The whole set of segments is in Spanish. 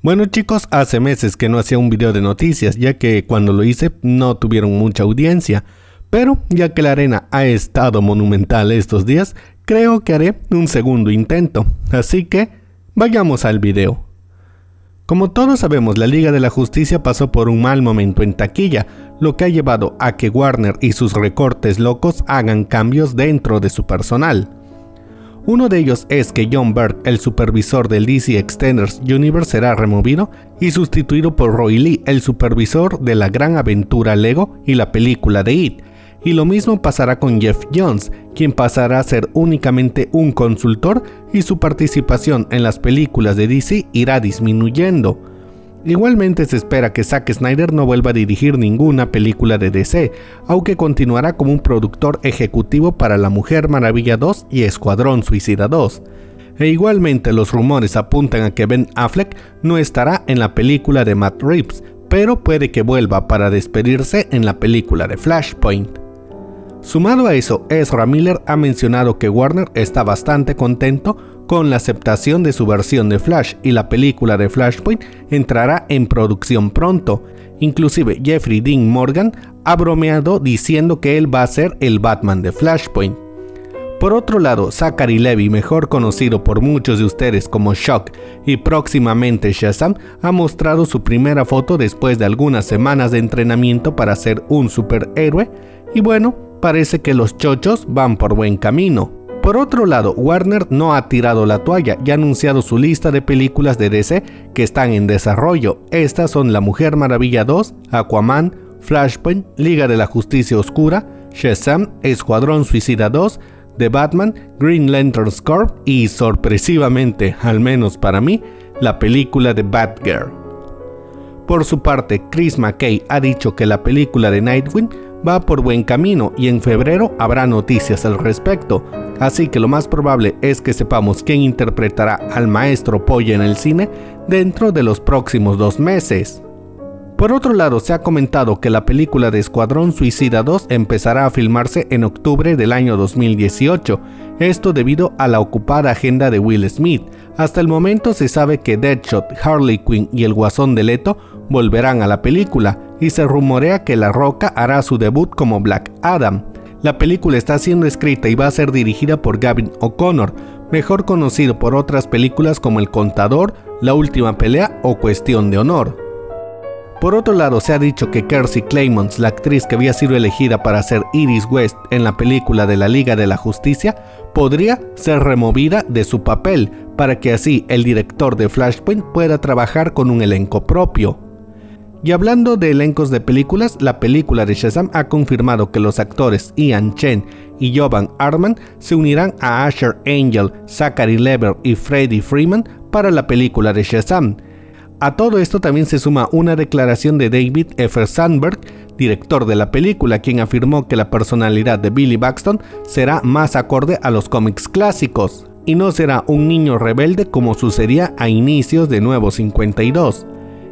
Bueno chicos, hace meses que no hacía un video de noticias, ya que cuando lo hice no tuvieron mucha audiencia. Pero ya que la arena ha estado monumental estos días, creo que haré un segundo intento. Así que, vayamos al video. Como todos sabemos, la Liga de la Justicia pasó por un mal momento en taquilla, lo que ha llevado a que Warner y sus recortes locos hagan cambios dentro de su personal. Uno de ellos es que John Burke, el supervisor del DC Extenders Universe, será removido y sustituido por Roy Lee, el supervisor de la gran aventura Lego y la película de It. Y lo mismo pasará con Jeff Jones, quien pasará a ser únicamente un consultor y su participación en las películas de DC irá disminuyendo. Igualmente se espera que Zack Snyder no vuelva a dirigir ninguna película de DC, aunque continuará como un productor ejecutivo para La Mujer Maravilla 2 y Escuadrón Suicida 2. E igualmente los rumores apuntan a que Ben Affleck no estará en la película de Matt Reeves, pero puede que vuelva para despedirse en la película de Flashpoint. Sumado a eso, Ezra Miller ha mencionado que Warner está bastante contento con la aceptación de su versión de Flash y la película de Flashpoint entrará en producción pronto. Inclusive Jeffrey Dean Morgan ha bromeado diciendo que él va a ser el Batman de Flashpoint. Por otro lado, Zachary Levy, mejor conocido por muchos de ustedes como Shock y próximamente Shazam, ha mostrado su primera foto después de algunas semanas de entrenamiento para ser un superhéroe y bueno, parece que los chochos van por buen camino. Por otro lado, Warner no ha tirado la toalla y ha anunciado su lista de películas de DC que están en desarrollo. Estas son La Mujer Maravilla 2, Aquaman, Flashpoint, Liga de la Justicia Oscura, Shazam, Escuadrón Suicida 2, The Batman, Green Lantern Corps y sorpresivamente, al menos para mí, la película de Batgirl. Por su parte, Chris McKay ha dicho que la película de Nightwing va por buen camino y en febrero habrá noticias al respecto, así que lo más probable es que sepamos quién interpretará al maestro Polla en el cine dentro de los próximos dos meses. Por otro lado, se ha comentado que la película de Escuadrón Suicida 2 empezará a filmarse en octubre del año 2018, esto debido a la ocupada agenda de Will Smith. Hasta el momento se sabe que Deadshot, Harley Quinn y el Guasón de Leto volverán a la película, y se rumorea que La Roca hará su debut como Black Adam. La película está siendo escrita y va a ser dirigida por Gavin O'Connor, mejor conocido por otras películas como El Contador, La Última Pelea o Cuestión de Honor. Por otro lado, se ha dicho que Kelsey Claymont, la actriz que había sido elegida para ser Iris West en la película de la Liga de la Justicia, podría ser removida de su papel para que así el director de Flashpoint pueda trabajar con un elenco propio. Y hablando de elencos de películas, la película de Shazam ha confirmado que los actores Ian Chen y Jovan Arman se unirán a Asher Angel, Zachary Lever y Freddie Freeman para la película de Shazam. A todo esto también se suma una declaración de David F. Sandberg, director de la película, quien afirmó que la personalidad de Billy Baxton será más acorde a los cómics clásicos y no será un niño rebelde como sucedía a inicios de Nuevo 52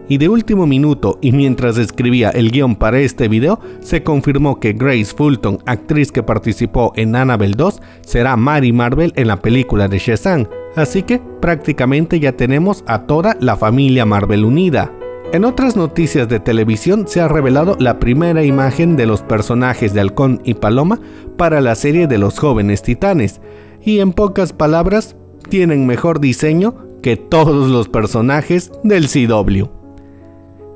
y de último minuto y mientras escribía el guion para este video, se confirmó que Grace Fulton, actriz que participó en Annabelle 2, será Mary Marvel en la película de Shazam, así que prácticamente ya tenemos a toda la familia Marvel unida. En otras noticias de televisión se ha revelado la primera imagen de los personajes de Halcón y Paloma para la serie de los jóvenes titanes, y en pocas palabras, tienen mejor diseño que todos los personajes del CW.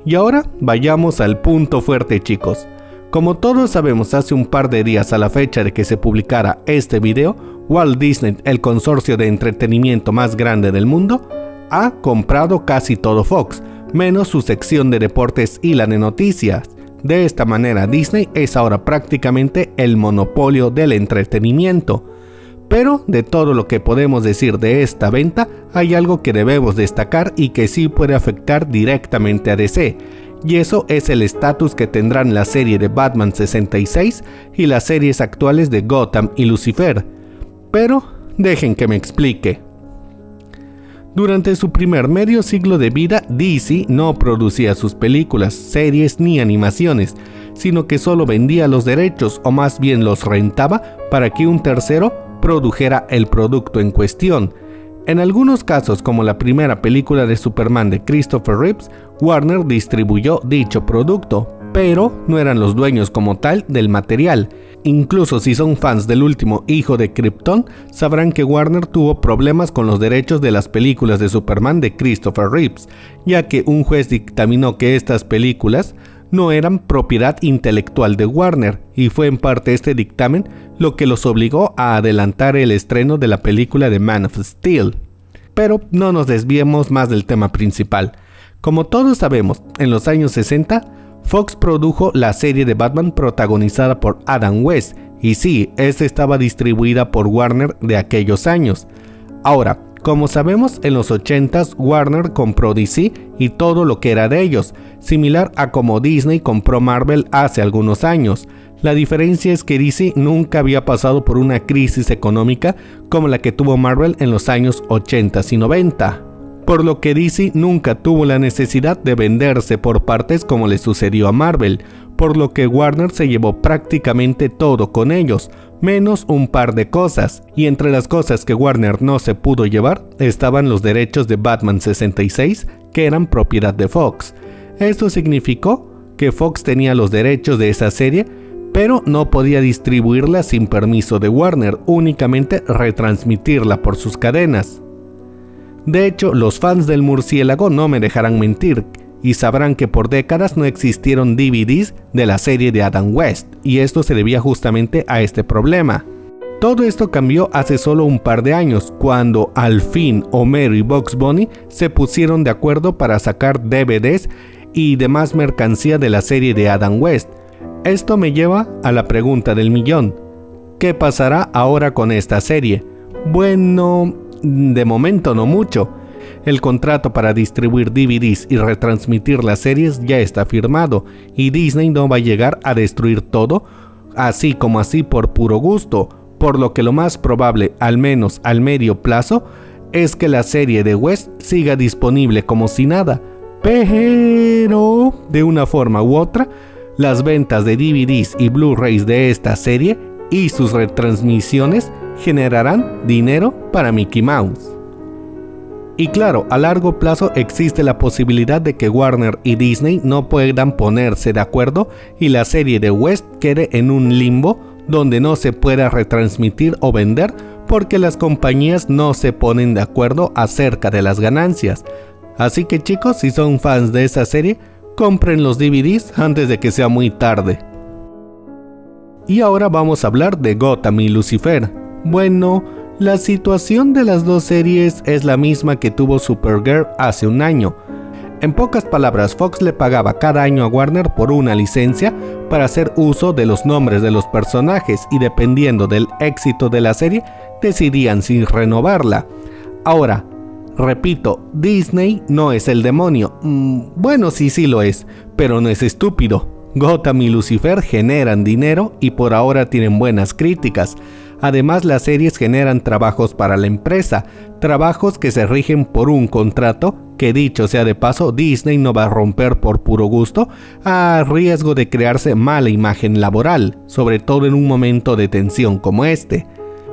Y ahora vayamos al punto fuerte chicos. Como todos sabemos hace un par de días a la fecha de que se publicara este video, Walt Disney, el consorcio de entretenimiento más grande del mundo, ha comprado casi todo Fox, menos su sección de deportes y la de noticias. De esta manera Disney es ahora prácticamente el monopolio del entretenimiento. Pero de todo lo que podemos decir de esta venta, hay algo que debemos destacar y que sí puede afectar directamente a DC, y eso es el estatus que tendrán la serie de Batman 66 y las series actuales de Gotham y Lucifer. Pero dejen que me explique. Durante su primer medio siglo de vida, DC no producía sus películas, series ni animaciones, sino que solo vendía los derechos o más bien los rentaba para que un tercero produjera el producto en cuestión. En algunos casos, como la primera película de Superman de Christopher Reeves, Warner distribuyó dicho producto, pero no eran los dueños como tal del material. Incluso si son fans del último hijo de Krypton, sabrán que Warner tuvo problemas con los derechos de las películas de Superman de Christopher Reeves, ya que un juez dictaminó que estas películas no eran propiedad intelectual de Warner, y fue en parte este dictamen lo que los obligó a adelantar el estreno de la película de Man of Steel. Pero no nos desviemos más del tema principal. Como todos sabemos, en los años 60, Fox produjo la serie de Batman protagonizada por Adam West, y sí, esta estaba distribuida por Warner de aquellos años. Ahora, como sabemos, en los 80s Warner compró DC y todo lo que era de ellos, similar a como Disney compró Marvel hace algunos años. La diferencia es que DC nunca había pasado por una crisis económica como la que tuvo Marvel en los años 80 y 90 por lo que DC nunca tuvo la necesidad de venderse por partes como le sucedió a Marvel, por lo que Warner se llevó prácticamente todo con ellos, menos un par de cosas, y entre las cosas que Warner no se pudo llevar estaban los derechos de Batman 66, que eran propiedad de Fox. Esto significó que Fox tenía los derechos de esa serie, pero no podía distribuirla sin permiso de Warner, únicamente retransmitirla por sus cadenas. De hecho, los fans del murciélago no me dejarán mentir y sabrán que por décadas no existieron DVDs de la serie de Adam West, y esto se debía justamente a este problema. Todo esto cambió hace solo un par de años, cuando al fin Homero y Box Bunny se pusieron de acuerdo para sacar DVDs y demás mercancía de la serie de Adam West. Esto me lleva a la pregunta del millón. ¿Qué pasará ahora con esta serie? Bueno, de momento no mucho el contrato para distribuir DVDs y retransmitir las series ya está firmado y Disney no va a llegar a destruir todo así como así por puro gusto, por lo que lo más probable, al menos al medio plazo, es que la serie de West siga disponible como si nada, pero de una forma u otra, las ventas de DVDs y Blu-rays de esta serie y sus retransmisiones generarán dinero para Mickey Mouse. Y claro, a largo plazo existe la posibilidad de que Warner y Disney no puedan ponerse de acuerdo y la serie de West quede en un limbo donde no se pueda retransmitir o vender porque las compañías no se ponen de acuerdo acerca de las ganancias. Así que chicos, si son fans de esa serie, compren los DVDs antes de que sea muy tarde. Y ahora vamos a hablar de Gotham y Lucifer. Bueno, la situación de las dos series es la misma que tuvo Supergirl hace un año. En pocas palabras, Fox le pagaba cada año a Warner por una licencia para hacer uso de los nombres de los personajes y dependiendo del éxito de la serie, decidían si renovarla. Ahora, repito, Disney no es el demonio. Mm, bueno, sí, sí lo es, pero no es estúpido. Gotham y Lucifer generan dinero y por ahora tienen buenas críticas. Además, las series generan trabajos para la empresa, trabajos que se rigen por un contrato que dicho sea de paso, Disney no va a romper por puro gusto, a riesgo de crearse mala imagen laboral, sobre todo en un momento de tensión como este.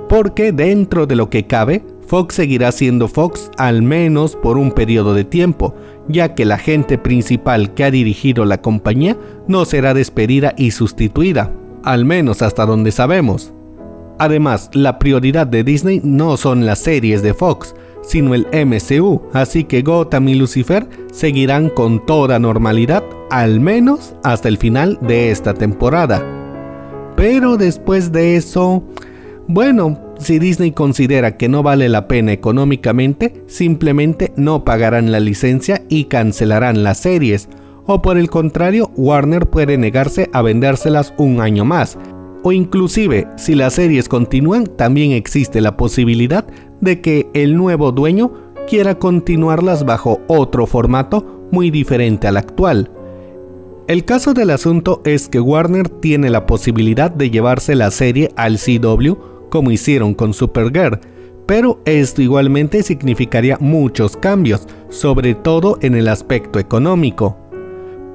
Porque dentro de lo que cabe, Fox seguirá siendo Fox al menos por un periodo de tiempo, ya que la gente principal que ha dirigido la compañía no será despedida y sustituida, al menos hasta donde sabemos. Además, la prioridad de Disney no son las series de Fox, sino el MCU, así que Gotham y Lucifer seguirán con toda normalidad, al menos hasta el final de esta temporada. Pero después de eso, bueno, si Disney considera que no vale la pena económicamente, simplemente no pagarán la licencia y cancelarán las series, o por el contrario, Warner puede negarse a vendérselas un año más, o inclusive si las series continúan también existe la posibilidad de que el nuevo dueño quiera continuarlas bajo otro formato muy diferente al actual. El caso del asunto es que Warner tiene la posibilidad de llevarse la serie al CW como hicieron con Supergirl, pero esto igualmente significaría muchos cambios, sobre todo en el aspecto económico.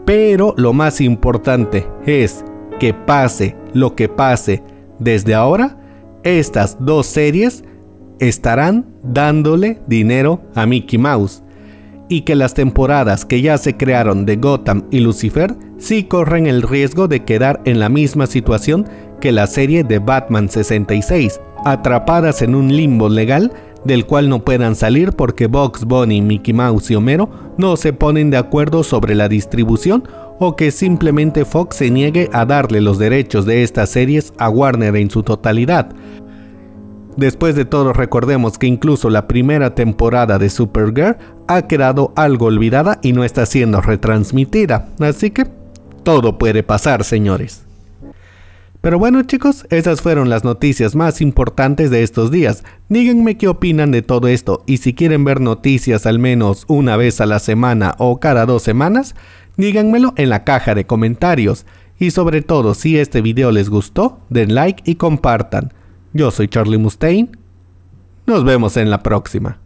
Pero lo más importante es que pase lo que pase. Desde ahora, estas dos series estarán dándole dinero a Mickey Mouse. Y que las temporadas que ya se crearon de Gotham y Lucifer sí corren el riesgo de quedar en la misma situación que la serie de Batman 66, atrapadas en un limbo legal del cual no puedan salir porque Box Bunny, Mickey Mouse y Homero no se ponen de acuerdo sobre la distribución o que simplemente Fox se niegue a darle los derechos de estas series a Warner en su totalidad. Después de todo recordemos que incluso la primera temporada de Supergirl ha quedado algo olvidada y no está siendo retransmitida, así que todo puede pasar señores. Pero bueno chicos, esas fueron las noticias más importantes de estos días. Díganme qué opinan de todo esto y si quieren ver noticias al menos una vez a la semana o cada dos semanas, díganmelo en la caja de comentarios. Y sobre todo, si este video les gustó, den like y compartan. Yo soy Charlie Mustaine. Nos vemos en la próxima.